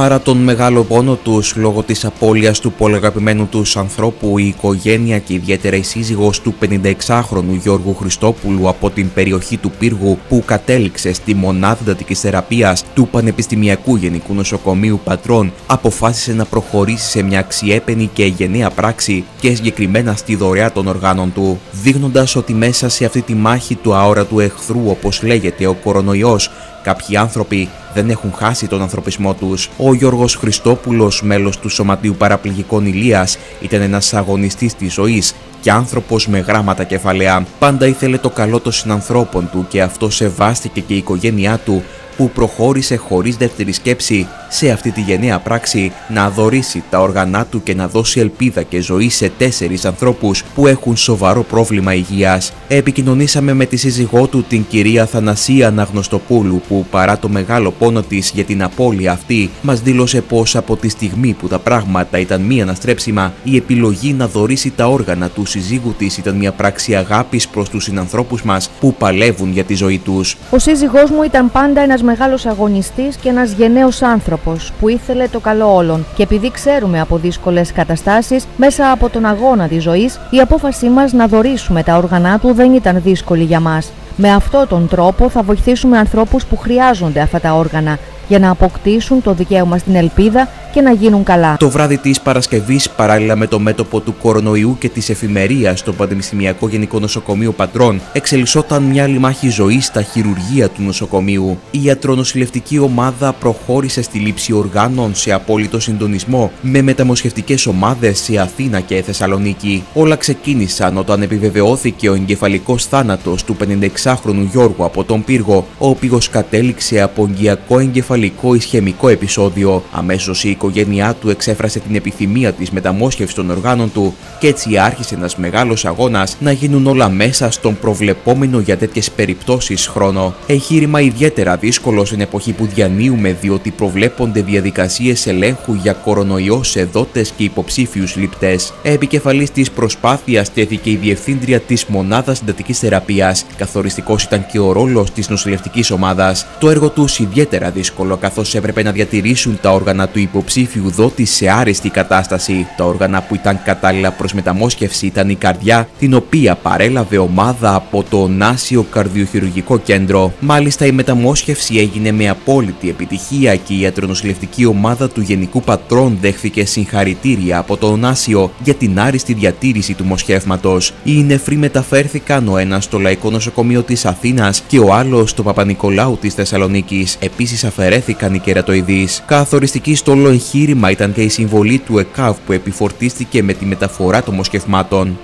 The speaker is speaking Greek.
Παρά τον μεγάλο πόνο τους λόγω της απώλειας του πολυαγαπημένου τους ανθρώπου, η οικογένεια και ιδιαίτερα η σύζυγος του 56χρονου Γιώργου Χριστόπουλου από την περιοχή του Πύργου, που κατέληξε στη μονάδα εντατική θεραπείας του Πανεπιστημιακού Γενικού Νοσοκομείου Πατρών, αποφάσισε να προχωρήσει σε μια αξιέπαινη και γενναία πράξη και συγκεκριμένα στη δωρεά των οργάνων του, δείχνοντας ότι μέσα σε αυτή τη μάχη του αόρατου εχθρού, όπως λέγεται ο κορονοϊός, Κάποιοι άνθρωποι δεν έχουν χάσει τον ανθρωπισμό τους. Ο Γιώργος Χριστόπουλος, μέλος του Σωματείου Παραπληγικών Ηλίας, ήταν ένας αγωνιστής της ζωής και άνθρωπος με γράμματα κεφαλαία. Πάντα ήθελε το καλό των συνανθρώπων του και αυτό σεβάστηκε και η οικογένειά του που προχώρησε χωρίς δεύτερη σκέψη σε αυτή τη γενναία πράξη να αδωρήσει τα όργανά του και να δώσει ελπίδα και ζωή σε τέσσερις ανθρώπους που έχουν σοβαρό πρόβλημα υγείας. Επικοινωνήσαμε με τη σύζυγό του την κυρία Θανασία Αναγνωστοπούλου που παρά το μεγάλο πόνο της για την απώλεια αυτή μας δήλωσε πως από τη στιγμή που τα πράγματα ήταν μη αναστρέψιμα η επιλογή να δωρήσει τα όργανα του συζύγου της ήταν μια πράξη αγάπης προς τους συνανθρώπους μας που παλεύουν για τη ζωή τους. Ο σύζυγός μου ήταν πάντα ένας μεγάλος αγωνιστής και ένας γενναίος άνθρωπος που ήθελε το καλό όλων και επειδή ξέρουμε από δύσκολες καταστάσεις μέσα από τον αγώνα της ζωής η απόφασή μας να δωρήσουμε τα όργανα του δεν ήταν δύσκολη για μας. Με αυτόν τον τρόπο θα βοηθήσουμε ανθρώπους που χρειάζονται αυτά τα όργανα για να αποκτήσουν το δικαίωμα στην ελπίδα και να γίνουν καλά. Το βράδυ της Παρασκευής, παράλληλα με το μέτωπο του κορονοϊού και της εφημερίας στο Πανεπιστημιακό Γενικό Νοσοκομείο Πατρών, εξελισσόταν μια άλλη μάχη ζωή στα χειρουργεία του νοσοκομείου. Η ιατρονοσηλευτική ομάδα προχώρησε στη λήψη οργάνων σε απόλυτο συντονισμό με μεταμοσχευτικές ομάδες σε Αθήνα και Θεσσαλονίκη. Όλα ξεκίνησαν όταν επιβεβαιώθηκε ο εγκεφαλικός θάνατος του 56χρονου Γιώργου από τον πύργο, ο οποίος κατέληξε από εγκυακό εγκεφαλικό ισχυμικό επεισόδιο. Αμέσως η οικογένειά του εξέφρασε την επιθυμία της μεταμόσχευσης των οργάνων του και έτσι άρχισε ένας μεγάλος αγώνας να γίνουν όλα μέσα στον προβλεπόμενο για τέτοιες περιπτώσεις χρόνο. Εγχείρημα ιδιαίτερα δύσκολο στην εποχή που διανύουμε, διότι προβλέπονται διαδικασίες ελέγχου για κορονοϊός σε δότε και υποψήφιους ληπτέ. Επικεφαλής της προσπάθειας τέθηκε η διευθύντρια της μονάδας συντατικής θεραπείας. Καθοριστικός ήταν και ο ρόλος της νοσηλευτικής ομάδας. Το έργο τους ιδιαίτερα δύσκολο, καθώς έπρεπε να διατηρήσουν τα όργανα του υποψήφιου υποψήφιου δότη σε άριστη κατάσταση. Τα όργανα που ήταν κατάλληλα προς μεταμόσχευση ήταν η καρδιά, την οποία παρέλαβε ομάδα από το Νάσιο Καρδιοχειρουργικό Κέντρο. Μάλιστα, η μεταμόσχευση έγινε με απόλυτη επιτυχία και η ιατρονοσηλευτική ομάδα του Γενικού Πατρών δέχθηκε συγχαρητήρια από το Νάσιο για την άριστη διατήρηση του μοσχεύματος. Οι νεφροί μεταφέρθηκαν ο ένας στο Λαϊκό Νοσοκομείο της Αθήνας και ο άλλος στο Παπα-Νικολάου της Θεσσαλονίκης. Επίσης αφαιρέθηκαν οι κερατοειδείς. Καθοριστική στο εγχείρημα ήταν και η συμβολή του ΕΚΑΒ που επιφορτίστηκε με τη μεταφορά των μοσχευμάτων.